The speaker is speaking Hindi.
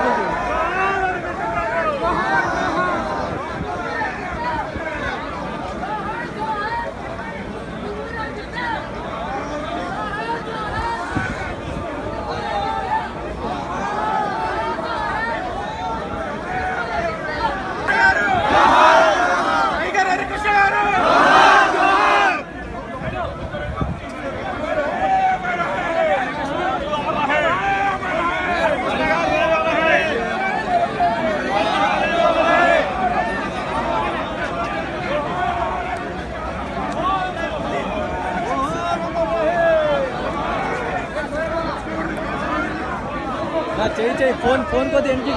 部分。हाँ, चाहिए चाहिए फ़ोन फ़ोन को तो दे इनकी